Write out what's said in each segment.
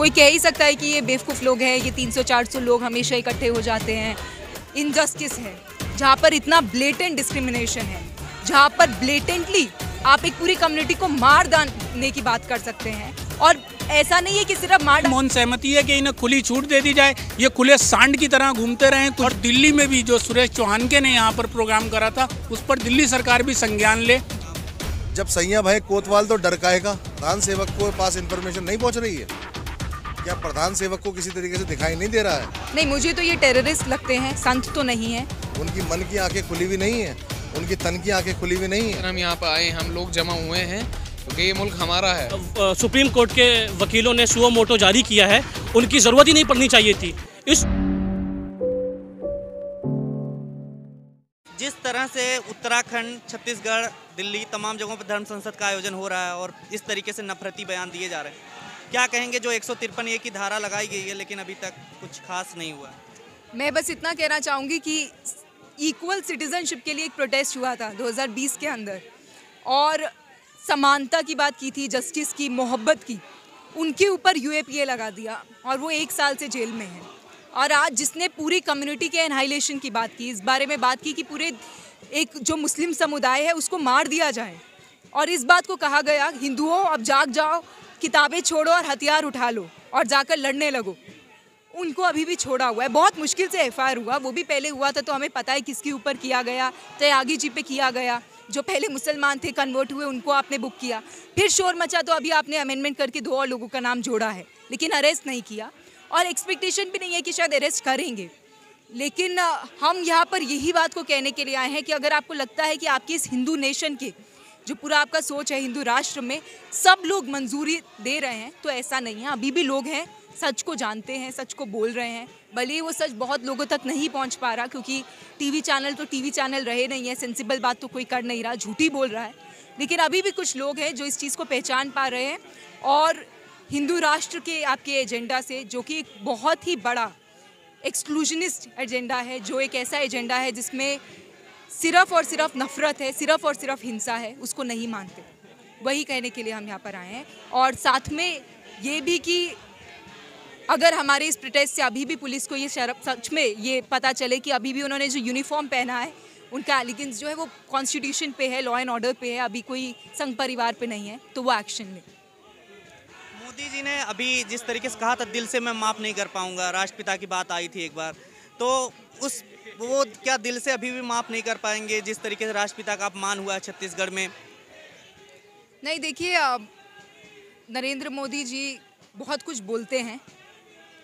कोई कह ही सकता है कि ये बेवकूफ़ लोग हैं ये 300-400 लोग हमेशा इकट्ठे हो जाते हैं। इनजस्टिस है जहाँ पर इतना ब्लेटेंट डिस्क्रिमिनेशन है जहाँ पर ब्लेटेंटली आप एक पूरी कम्युनिटी को मार डालने की बात कर सकते हैं। और ऐसा नहीं है कि सिर्फ़ मार मौन सहमति है कि इन्हें खुली छूट दे दी जाए। ये खुले सांड की तरह घूमते रहे। और दिल्ली में भी जो सुरेश चौहान के ने यहाँ पर प्रोग्राम करा था उस पर दिल्ली सरकार भी संज्ञान ले। जब सैया भाई कोतवाल तो डर काएगा प्रधान सेवक को पास इन्फॉर्मेशन नहीं पहुँच रही है। क्या प्रधान सेवक को किसी तरीके से दिखाई नहीं दे रहा है? नहीं मुझे तो ये टेररिस्ट लगते हैं संत तो नहीं है। उनकी मन की आँखें खुली हुई नहीं है उनकी तन की आँखें खुली हुई नहीं है। हम यहाँ पर आए हम लोग जमा हुए हैं क्योंकि ये मुल्क हमारा है। सुप्रीम कोर्ट के वकीलों ने सुओ मोटो जारी किया है उनकी ज़रूरत ही नहीं पड़नी चाहिए थी। इस जिस तरह से उत्तराखंड छत्तीसगढ़ दिल्ली तमाम जगहों पर धर्म संसद का आयोजन हो रहा है और इस तरीके से नफरती बयान दिए जा रहे हैं। क्या कहेंगे जो एक सौ तिरपन ए की धारा लगाई गई है, लेकिन अभी तक कुछ खास नहीं हुआ। मैं बस इतना कहना चाहूँगी कि इक्वल सिटीजनशिप के लिए एक प्रोटेस्ट हुआ था 2020 के अंदर। और समानता की बात की थी जस्टिस की, मोहब्बत की, उनके ऊपर यूएपीए लगा दिया और वो एक साल से जेल में है। और आज जिसने पूरी कम्युनिटी के एनहाइलेशन की बात की, इस बारे में बात की कि पूरे एक जो मुस्लिम समुदाय है, उसको मार दिया जाए। और इस बात को कहा गया, हिंदुओं, अब जाग जाओ किताबें छोड़ो और हथियार उठा लो और जाकर लड़ने लगो। उनको अभी भी छोड़ा हुआ है। बहुत मुश्किल से एफआईआर हुआ। वो भी पहले हुआ था तो हमें पता है किसके ऊपर किया गया, त्यागी जी पे किया गया। जो पहले मुसलमान थे, कन्वर्ट हुए, उनको आपने बुक किया। फिर शोर मचा तो अभी आपने अमेंडमेंट करके दो और लोगों का नाम जोड़ा है। लेकिन अरेस्ट नहीं किया। और एक्सपेक्टेशन भी नहीं है कि शायद अरेस्ट करेंगे। लेकिन हम यहाँ पर यही बात को कहने के लिए आए हैं कि अगर आपको लगता है कि आपकी इस हिंदू नेशन के जो पूरा आपका सोच है हिंदू राष्ट्र में, सब लोग मंजूरी दे रहे हैं तो ऐसा नहीं है। अभी भी लोग हैं, सच को जानते हैं, सच को बोल रहे हैं। भले ही वो सच बहुत लोगों तक नहीं पहुँच पा रहा, क्योंकि टीवी चैनल तो टीवी चैनल रहे नहीं है सेंसिबल बात तो कोई कर नहीं रहा, झूठी बोल रहा है। लेकिन अभी भी कुछ लोग हैं जो इस चीज़ को पहचान पा रहे हैं, और हिंदू राष्ट्र के आपके एजेंडा से, जो कि एक बहुत ही बड़ा एक्सक्लूजनिस्ट एजेंडा है, जो एक ऐसा एजेंडा है जिसमें सिर्फ़ और सिर्फ़ नफरत है, सिर्फ़ और सिर्फ़ हिंसा है, उसको नहीं मानते। वही कहने के लिए हम यहाँ पर आए हैं। और साथ में ये भी कि अगर हमारे इस प्रोटेस्ट से अभी भी पुलिस को ये सच में ये पता चले कि अभी भी उन्होंने जो यूनिफॉर्म पहना है, उनका एलिगेंस जो है वो कॉन्स्टिट्यूशन पे है लॉ एंड ऑर्डर पे है, अभी कोई संघ परिवार पे नहीं है तो वो एक्शन ले। मोदी जी ने अभी जिस तरीके से कहा था, दिल से मैं माफ़ नहीं कर पाऊँगा, राष्ट्रपिता की बात आई थी एक बार तो उस वो क्या दिल से अभी भी माफ़ नहीं कर पाएँगे? जिस तरीके से राष्ट्रपिता का अपमान हुआ है छत्तीसगढ़ में। नहीं, देखिए नरेंद्र मोदी जी बहुत कुछ बोलते हैं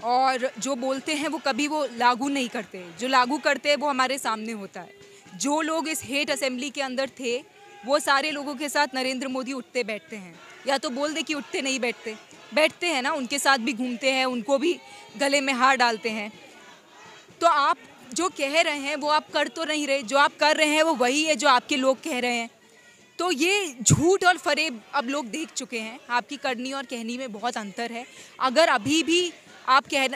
और जो बोलते हैं वो कभी वो लागू नहीं करते। जो लागू करते हैं वो हमारे सामने होता है। जो लोग इस हेट असेंबली के अंदर थे, वो सारे लोगों के साथ नरेंद्र मोदी उठते बैठते हैं। या तो बोल दे कि उठते नहीं बैठते। बैठते हैं ना, उनके साथ भी घूमते हैं, उनको भी गले में हार डालते हैं। तो आप जो कह रहे हैं, वो आप कर तो नहीं रहे। जो आप कर रहे हैं, वो वही है जो आपके लोग कह रहे हैं। तो ये झूठ और फरेब अब लोग देख चुके हैं। आपकी करनी और कहनी में बहुत अंतर है। अगर अभी भी आप कह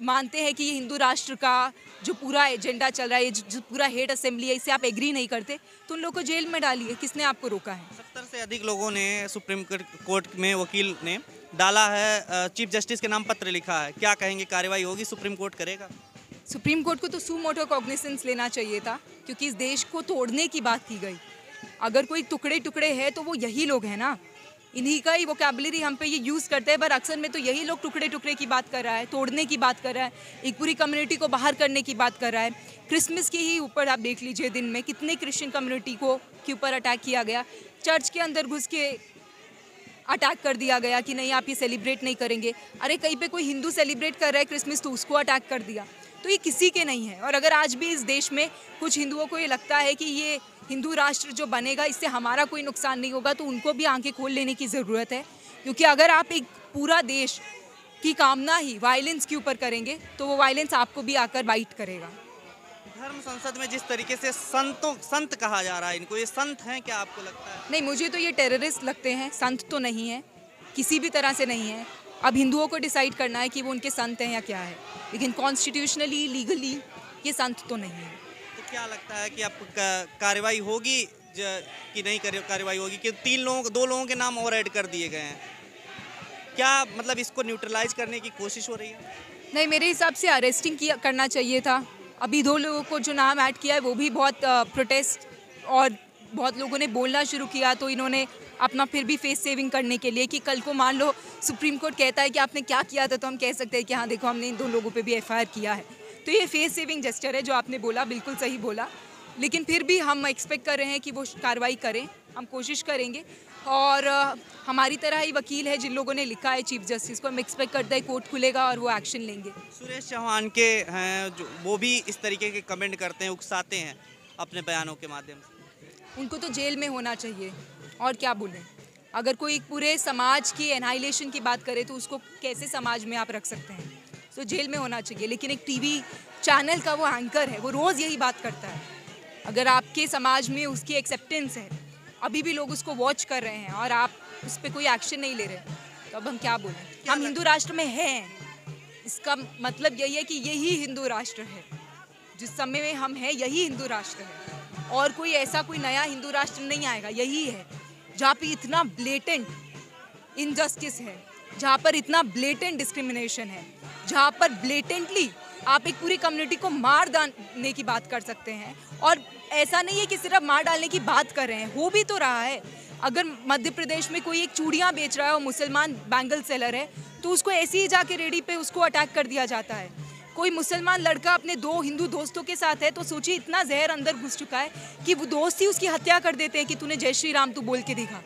मानते हैं कि ये हिंदू राष्ट्र का जो पूरा एजेंडा चल रहा है जो पूरा हेट असेंबली है, इसे आप एग्री नहीं करते तो उन लोगों को जेल में डालिए। किसने आपको रोका है? सत्तर से अधिक लोगों ने सुप्रीम कोर्ट में वकील ने डाला है चीफ जस्टिस के नाम पत्र लिखा है। क्या कहेंगे, कार्रवाई होगी? सुप्रीम कोर्ट करेगा? सुप्रीम कोर्ट को तो सू मोटो कॉग्निसेंस लेना चाहिए था, क्योंकि इस देश को तोड़ने की बात की गई। अगर कोई टुकड़े टुकड़े है तो वो यही लोग हैं ना। इन्हीं का ही वोकेबलरी हम पे ये यूज़ करते हैं, पर अक्सर में तो यही लोग टुकड़े टुकड़े की बात कर रहा है, तोड़ने की बात कर रहा है, एक पूरी कम्युनिटी को बाहर करने की बात कर रहा है। क्रिसमस के ही ऊपर आप देख लीजिए दिन में कितने क्रिश्चियन कम्युनिटी को के ऊपर अटैक किया गया। चर्च के अंदर घुस के अटैक कर दिया गया कि नहीं, आप ये सेलिब्रेट नहीं करेंगे। अरे, कहीं पे कोई हिंदू सेलिब्रेट कर रहा है क्रिसमस तो उसको अटैक कर दिया। तो ये किसी के नहीं है। और अगर आज भी इस देश में कुछ हिंदुओं को ये लगता है कि ये हिंदू राष्ट्र जो बनेगा इससे हमारा कोई नुकसान नहीं होगा तो उनको भी आँखें खोल लेने की ज़रूरत है। क्योंकि अगर आप एक पूरा देश की कामना ही वायलेंस के ऊपर करेंगे तो वो वायलेंस आपको भी आकर बाइट करेगा। धर्म संसद में जिस तरीके से संतों संत कहा जा रहा है इनको ये संत हैं क्या आपको लगता है? नहीं मुझे तो ये टेररिस्ट लगते हैं। संत तो नहीं है। किसी भी तरह से नहीं है। अब हिंदुओं को डिसाइड करना है कि वो उनके संत हैं या क्या है। लेकिन कॉन्स्टिट्यूशनली लीगली ये संत तो नहीं है। तो क्या लगता है कि अब कार्रवाई होगी ज- कि नहीं कर- कार्रवाई होगी? कि तीन लोगों दो लोगों के नाम और ऐड कर दिए गए हैं। क्या मतलब इसको न्यूट्रलाइज करने की कोशिश हो रही है? नहीं मेरे हिसाब से अरेस्टिंग किया करना चाहिए था। अभी दो लोगों को जो नाम ऐड किया है वो भी बहुत प्रोटेस्ट और बहुत लोगों ने बोलना शुरू किया तो इन्होंने अपना फिर भी फेस सेविंग करने के लिए कि कल को मान लो सुप्रीम कोर्ट कहता है कि आपने क्या किया था तो हम कह सकते हैं कि हाँ देखो हमने इन दो लोगों पे भी एफआईआर किया है। तो ये फेस सेविंग जेस्टर है जो आपने बोला बिल्कुल सही बोला। लेकिन फिर भी हम एक्सपेक्ट कर रहे हैं कि वो कार्रवाई करें हम कोशिश करेंगे। और हमारी तरह ही वकील है जिन लोगों ने लिखा है चीफ जस्टिस को हम एक्सपेक्ट करते हैं कोर्ट खुलेगा और वो एक्शन लेंगे। सुरेश चौहान के हैं जो वो भी इस तरीके के कमेंट करते हैं उकसाते हैं अपने बयानों के माध्यम से। उनको तो जेल में होना चाहिए। और क्या बोलें? अगर कोई एक पूरे समाज की एनाइलेशन की बात करें तो उसको कैसे समाज में आप रख सकते हैं? तो जेल में होना चाहिए लेकिन एक टीवी चैनल का वो एंकर है वो रोज़ यही बात करता है। अगर आपके समाज में उसकी एक्सेप्टेंस है अभी भी लोग उसको वॉच कर रहे हैं और आप उस पर कोई एक्शन नहीं ले रहे तो अब हम क्या बोलें? हम हिंदू राष्ट्र में हैं। इसका मतलब यही है कि यही हिंदू राष्ट्र है। जिस समय में हम हैं यही हिंदू राष्ट्र है। और कोई ऐसा कोई नया हिंदू राष्ट्र नहीं आएगा यही है। जहाँ पे इतना ब्लेटेंट इनजस्टिस है, जहाँ पर इतना ब्लेटेंट डिस्क्रिमिनेशन है, जहाँ पर ब्लेटेंटली आप एक पूरी कम्युनिटी को मार डालने की बात कर सकते हैं। और ऐसा नहीं है कि सिर्फ़ मार डालने की बात कर रहे हैं, हो भी तो रहा है। अगर मध्य प्रदेश में कोई एक चूड़ियाँ बेच रहा है और मुसलमान बैंगल सेलर है तो उसको ऐसे ही जाके रेडी पे उसको अटैक कर दिया जाता है। कोई मुसलमान लड़का अपने दो हिंदू दोस्तों के साथ है तो सोचिए इतना जहर अंदर घुस चुका है कि वो दोस्त ही उसकी हत्या कर देते हैं कि तूने जय श्री राम तू बोल के दिखा।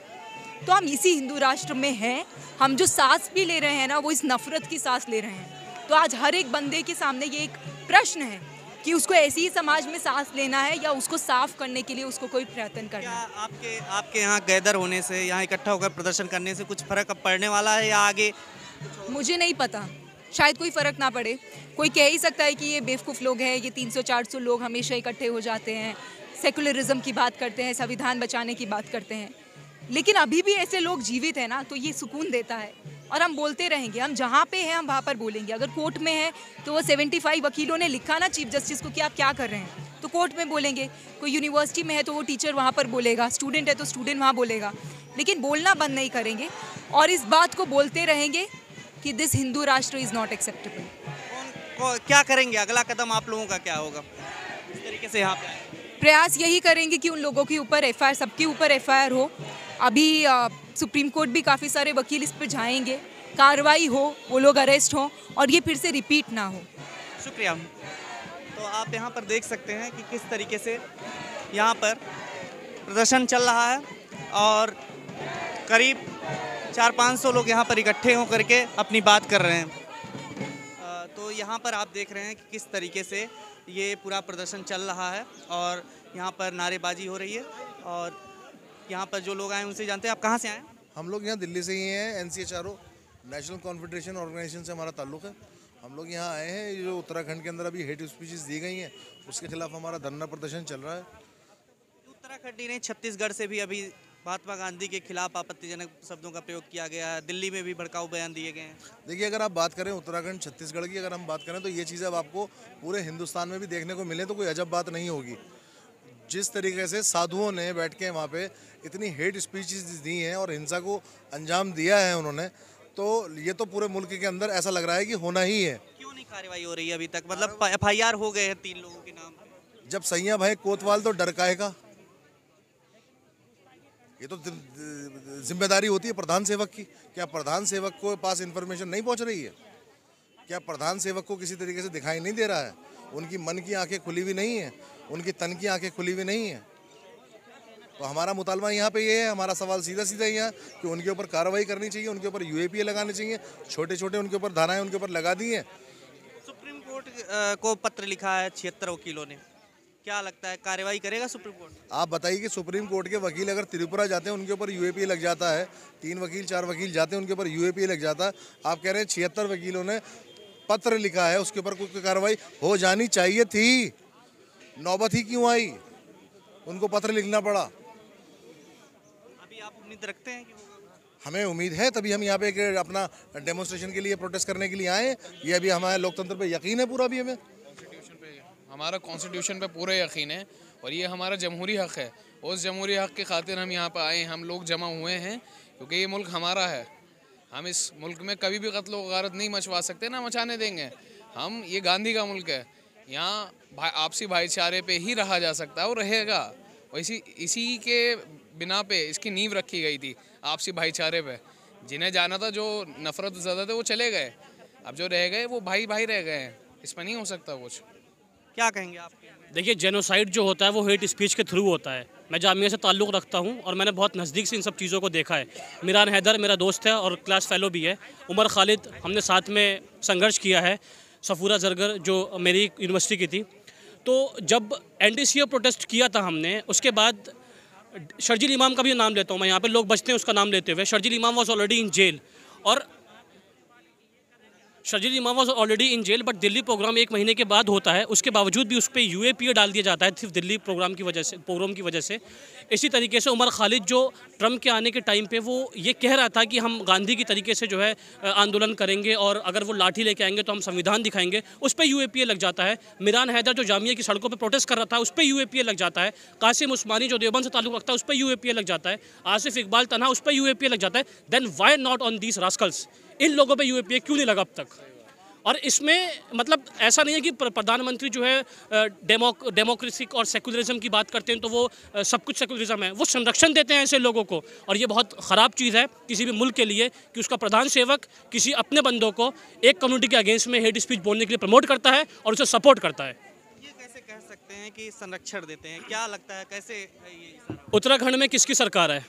तो हम इसी हिंदू राष्ट्र में हैं हम जो सांस भी ले रहे हैं ना वो इस नफरत की सांस ले रहे हैं। तो आज हर एक बंदे के सामने ये एक प्रश्न है कि उसको ऐसी ही समाज में सांस लेना है या उसको साफ़ करने के लिए उसको कोई प्रयत्न करना है? आपके आपके यहाँ गैदर होने से यहाँ इकट्ठा होकर प्रदर्शन करने से कुछ फ़र्क अब पड़ने वाला है या आगे? मुझे नहीं पता शायद कोई फ़र्क ना पड़े। कोई कह ही सकता है कि ये बेवकूफ़ लोग हैं, ये 300-400 लोग हमेशा इकट्ठे हो जाते हैं। सेकुलरिज्म की बात करते हैं, संविधान बचाने की बात करते हैं। लेकिन अभी भी ऐसे लोग जीवित हैं ना तो ये सुकून देता है। और हम बोलते रहेंगे, हम जहाँ पे हैं, हम वहाँ पर बोलेंगे। अगर कोर्ट में है तो वो 75 वकीलों ने लिखा ना, चीफ जस्टिस को, कि आप क्या कर रहे हैं? तो कोर्ट में बोलेंगे, कोई यूनिवर्सिटी में है तो वो टीचर वहाँ पर बोलेगा। स्टूडेंट है तो स्टूडेंट वहाँ बोलेगा। लेकिन बोलना बंद नहीं करेंगे। और इस बात को बोलते रहेंगे कि दिस हिंदू राष्ट्र इज़ नॉट एक्सेप्टेबल क्या करेंगे? अगला कदम आप लोगों का क्या होगा? इस तरीके से यहाँ पे प्रयास यही करेंगे कि उन लोगों के ऊपर एफ़ आई सबके ऊपर एफआईआर हो। अभी अ, सुप्रीम कोर्ट भी काफ़ी सारे वकील इस पर जाएँगे। कार्रवाई हो वो लोग अरेस्ट हों और ये फिर से रिपीट ना हो। शुक्रिया। तो आप यहाँ पर देख सकते हैं कि किस तरीके से यहाँ पर प्रदर्शन चल रहा है और करीब चार पाँच सौ लोग यहाँ पर इकट्ठे होकर के अपनी बात कर रहे हैं। यहाँ पर आप देख रहे हैं कि किस तरीके से ये पूरा प्रदर्शन चल रहा है और यहाँ पर नारेबाजी हो रही है और यहाँ पर जो लोग आए उनसे जानते हैं। आप कहाँ से आए हम लोग यहाँ दिल्ली से ही हैं N C H R O national confederation organisation से हमारा ताल्लुक है। हम लोग यहाँ आए हैं जो उत्तराखंड के अंदर अभी हेट स्पीचेस दी गई हैं उसके खिलाफ हमारा धरना प्रदर्शन चल रहा है। उत्तराखंड ही नहीं छत्तीसगढ़ से भी अभी महात्मा गांधी के खिलाफ आपत्तिजनक शब्दों का प्रयोग किया गया है। दिल्ली में भी भड़काऊ बयान दिए गए हैं। देखिए अगर आप बात करें उत्तराखंड छत्तीसगढ़ की अगर हम बात करें तो ये चीज़ें अब आपको पूरे हिंदुस्तान में भी देखने को मिले तो कोई अजब बात नहीं होगी। जिस तरीके से साधुओं ने बैठ के वहाँ पे इतनी हेट स्पीचेस दी हैं और हिंसा को अंजाम दिया है उन्होंने तो ये तो पूरे मुल्क के अंदर ऐसा लग रहा है कि होना ही है। क्यों नहीं कार्रवाई हो रही है अभी तक? मतलब एफआईआर हो गए हैं तीन लोगों के नाम। जब सैया भाई कोतवाल तो डर काहेगा ये तो ज़िम्मेदारी होती है प्रधान सेवक की। क्या प्रधान सेवक को पास इन्फॉर्मेशन नहीं पहुँच रही है? क्या प्रधान सेवक को किसी तरीके से दिखाई नहीं दे रहा है? उनकी मन की आँखें खुली हुई नहीं है। उनकी तन की आँखें खुली हुई नहीं है। तो हमारा मुतालबा यहाँ पे ये है, हमारा सवाल सीधा सीधा ही है कि उनके ऊपर कार्रवाई करनी चाहिए, उनके ऊपर यूएपीए लगाने चाहिए। छोटे छोटे उनके ऊपर धाराएँ उनके ऊपर लगा दी हैं। सुप्रीम कोर्ट को पत्र लिखा है छिहत्तर वकीलों ने। क्या लगता है कार्रवाई करेगा सुप्रीम कोर्ट? आप बताइए कि सुप्रीम कोर्ट के वकील अगर त्रिपुरा जाते हैं उनके ऊपर यूएपी लग जाता है। तीन वकील चार वकील जाते हैं उनके ऊपर यूएपी लग जाता है। आप कह रहे हैं छिहत्तर वकीलों ने पत्र लिखा है उसके ऊपर कोई कार्रवाई हो जानी चाहिए थी। नौबत ही क्यों आई? उनको पत्र लिखना पड़ा। अभी आप उम्मीद रखते हैं कि हमें उम्मीद है तभी हम यहाँ पे एक अपना डेमोन्स्ट्रेशन के लिए प्रोटेस्ट करने के लिए आए ये अभी हमारे लोकतंत्र पे यकीन है पूरा भी हमें। हमारा कॉन्स्टिट्यूशन पे पूरा यकीन है और ये हमारा जमहूरी हक है। उस जमहूरी हक की खातिर हम यहाँ पर आए हम लोग जमा हुए हैं क्योंकि ये मुल्क हमारा है। हम इस मुल्क में कभी भी कत्ल वारत नहीं मचवा सकते ना मचाने देंगे। हम ये गांधी का मुल्क है। यहाँ भा, आपसी भाईचारे पे ही रहा जा सकता है और रहेगा। और इसी इसी के बिना पे इसकी नींव रखी गई थी आपसी भाईचारे पे। जिन्हें जाना था जो नफरत ज़्यादा थे वो चले गए। अब जो रह गए वो भाई भाई रह गए हैं। इसमें नहीं हो सकता कुछ। क्या कहेंगे आप? देखिए जेनोसाइड जो होता है, वो हेट स्पीच के थ्रू होता है। मैं जामिया से ताल्लुक़ रखता हूँ और मैंने बहुत नज़दीक से इन सब चीज़ों को देखा है। मीरान हैदर मेरा दोस्त है और क्लास फेलो भी है। उमर खालिद हमने साथ में संघर्ष किया है, सफूरा जरगर जो मेरी यूनिवर्सिटी की थी। तो जब एनडीसीओ प्रोटेस्ट किया था हमने, उसके बाद शर्जिल इमाम का भी नाम लेता हूँ मैं। यहाँ पे लोग बचते हैं उसका नाम लेते हुए। Sharjeel Imam was already in jail और Sharjeel Imam was already in jail but Delhi programme एक महीने के बाद होता है। उसके बावजूद भी उस पर यू डाल दिया जाता है, सिर्फ़ दिल्ली प्रोग्राम की वजह से प्रोग्राम की वजह से। इसी तरीके से उमर खालिद जो ट्रंप के आने के टाइम पे, वो ये कह रहा था कि हम गांधी की तरीके से जो है आंदोलन करेंगे और अगर वो लाठी लेके आएँगे तो हम संविधान दिखाएँगे। उस पर यू लग जाता है। मिरान हैदर जो जामिया की सड़कों पर प्रोटेस्ट कर रहा था, उस पर यू लग जाता है। कासिम उस्मानी जो देवबंद से ताल्लुक रखता है, उस पर यू लग जाता है। आसिफ इकबाल तनहा, उस पर यू लग जाता है। Then why not on these rascals इन लोगों पर यू क्यों नहीं लगा अब तक? और इसमें मतलब ऐसा नहीं है कि प्रधानमंत्री जो है डेमोक डेमोक्रेसी और सेकुलरिज्म की बात करते हैं तो वो सब कुछ सेकुलरिज्म है। वो संरक्षण देते हैं ऐसे लोगों को और ये बहुत ख़राब चीज़ है किसी भी मुल्क के लिए कि उसका प्रधान सेवक किसी अपने बंदों को एक कम्युनिटी के अगेंस्ट में हेड स्पीच बोलने के लिए प्रमोट करता है और उसे सपोर्ट करता है। ये कैसे कह सकते हैं कि संरक्षण देते हैं? क्या लगता है? कैसे उत्तराखंड में किसकी सरकार है?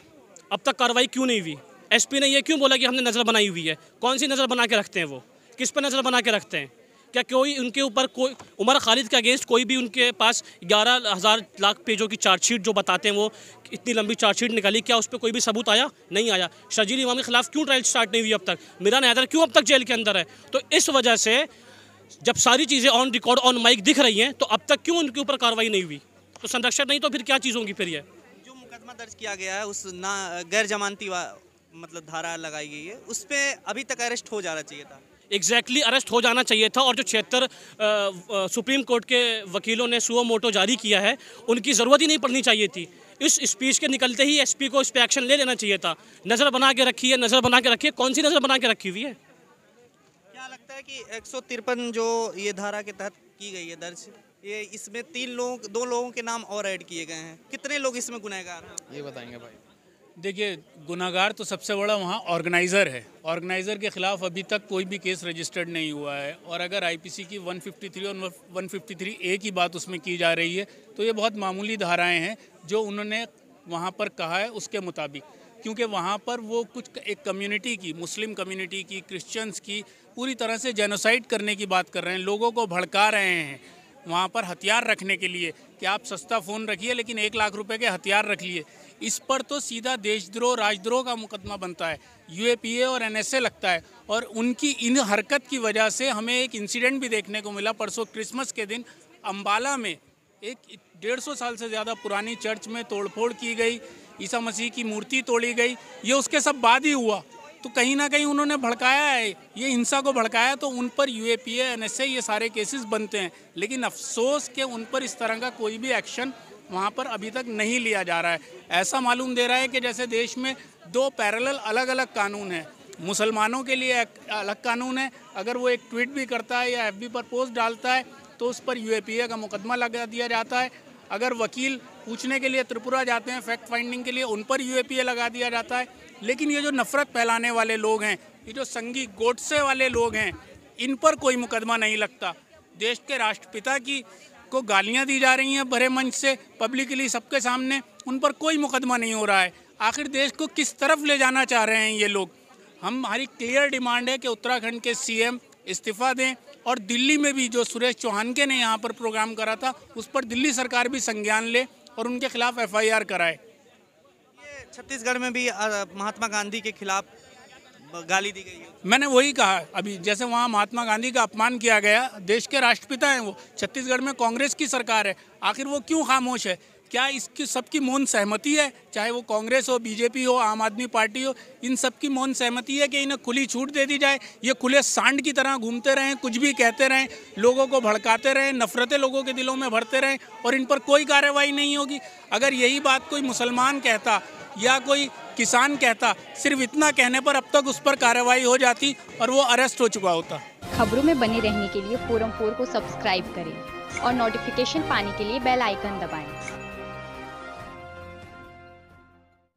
अब तक कार्रवाई क्यों नहीं हुई? एसपी ने ये क्यों बोला कि हमने नज़र बनाई हुई है? कौन सी नज़र बना के रखते हैं वो? किस पर नज़र बना के रखते हैं? क्या कोई उनके ऊपर कोई, उमर खालिद के अगेंस्ट कोई भी उनके पास ग्यारह हज़ार लाख पेजों की चार्जशीट जो बताते हैं वो, इतनी लंबी चार्जशीट निकाली, क्या उस पर कोई भी सबूत आया? नहीं आया। शजील इमाम के खिलाफ क्यों ट्रायल स्टार्ट नहीं हुई अब तक? मिरान हैदर क्यों अब तक जेल के अंदर है? तो इस वजह से जब सारी चीज़ें ऑन रिकॉर्ड ऑन माइक दिख रही हैं तो अब तक क्यों उनके ऊपर कार्रवाई नहीं हुई? तो संरक्षण नहीं तो फिर क्या चीज़ होगी फिर ये? जो मुकदमा दर्ज किया गया है, उस ना गैर जमानती मतलब धारा लगाई गई है उस पर अभी तक अरेस्ट हो जाना चाहिए था। एग्जैक्टली exactly अरेस्ट हो जाना चाहिए था और जो छिहत्तर सुप्रीम कोर्ट के वकीलों ने सुओ मोटो जारी किया है उनकी ज़रूरत ही नहीं पड़नी चाहिए थी। इस स्पीच के निकलते ही एसपी को इस पर एक्शन ले लेना चाहिए था। नज़र बना के रखी है नज़र बना के रखी है कौन सी नज़र बना के रखी हुई है? क्या लगता है कि एक सौ तिरपन जो ये धारा के तहत की गई है दर्ज ये इसमें तीन लोग दो लोगों के नाम और ऐड किए गए हैं। कितने लोग इसमें गुनहगार हैं? ये बताएँगे भाई। देखिए, गुनागार तो सबसे बड़ा वहाँ ऑर्गेनाइज़र है। ऑर्गेनाइज़र के ख़िलाफ़ अभी तक कोई भी केस रजिस्टर्ड नहीं हुआ है और अगर आईपीसी की 153 और 153 ए की बात उसमें की जा रही है तो ये बहुत मामूली धाराएँ हैं जो उन्होंने वहाँ पर कहा है उसके मुताबिक। क्योंकि वहाँ पर वो कुछ एक कम्युनिटी की मुस्लिम कम्युनिटी की क्रिश्चियंस की पूरी तरह से जेनोसाइड करने की बात कर रहे हैं, लोगों को भड़का रहे हैं वहाँ पर हथियार रखने के लिए। कि आप सस्ता फ़ोन रखिए, लेकिन एक लाख रुपए के हथियार रख लिए। इस पर तो सीधा देशद्रोह, राजद्रोह का मुकदमा बनता है। यूएपीए और एनएसए लगता है और उनकी इन हरकत की वजह से हमें एक इंसिडेंट भी देखने को मिला परसों क्रिसमस के दिन अम्बाला में। एक डेढ़ सौ साल से ज़्यादा पुरानी चर्च में तोड़फोड़ की गई, ईसा मसीह की मूर्ति तोड़ी गई। ये उसके सब बाद ही हुआ। तो कहीं ना कहीं उन्होंने भड़काया है। ये हिंसा को भड़काया तो उन पर U A P N S ये सारे केसेस बनते हैं। लेकिन अफसोस के उन पर इस तरह का कोई भी एक्शन वहाँ पर अभी तक नहीं लिया जा रहा है। ऐसा मालूम दे रहा है कि जैसे देश में दो पैरेलल अलग अलग कानून हैं। मुसलमानों के लिए अलग कानून है। अगर वो एक ट्वीट भी करता है या एफबी पर पोस्ट डालता है तो उस पर यूएपीए का मुकदमा लगा दिया जाता है। अगर वकील पूछने के लिए त्रिपुरा जाते हैं फैक्ट फाइंडिंग के लिए, उन पर यूएपीए लगा दिया जाता है। लेकिन ये जो नफ़रत फैलाने वाले लोग हैं, ये जो संगी गोडसे वाले लोग हैं, इन पर कोई मुकदमा नहीं लगता। देश के राष्ट्रपिता की को गालियाँ दी जा रही हैं बड़े मंच से पब्लिकली सबके सामने, उन पर कोई मुकदमा नहीं हो रहा है। आखिर देश को किस तरफ़ ले जाना चाह रहे हैं ये लोग? हम, हमारी क्लियर डिमांड है कि उत्तराखंड के सीएम इस्तीफ़ा दें, और दिल्ली में भी जो सुरेश चौहान के ने यहाँ पर प्रोग्राम करा था, उस पर दिल्ली सरकार भी संज्ञान ले और उनके खिलाफ एफआईआर कराए। छत्तीसगढ़ में भी महात्मा गांधी के खिलाफ गाली दी गई है। मैंने वही कहा, अभी जैसे वहाँ महात्मा गांधी का अपमान किया गया, देश के राष्ट्रपिता हैं वो, छत्तीसगढ़ में कांग्रेस की सरकार है, आखिर वो क्यों खामोश है? क्या इसकी सबकी मौन सहमति है? चाहे वो कांग्रेस हो, बीजेपी हो, आम आदमी पार्टी हो, इन सबकी मौन सहमति है कि इन्हें खुली छूट दे दी जाए? ये खुले सांड की तरह घूमते रहें, कुछ भी कहते रहें, लोगों को भड़काते रहें, नफरतें लोगों के दिलों में भरते रहें, और इन पर कोई कार्रवाई नहीं होगी। अगर यही बात कोई मुसलमान कहता या कोई किसान कहता, सिर्फ़ इतना कहने पर अब तक उस पर कार्रवाई हो जाती और वो अरेस्ट हो चुका होता खबरों में बने रहने के लिए फोरम फोर को सब्सक्राइब करें और नोटिफिकेशन पाने के लिए बेल आइकन दबाएँ।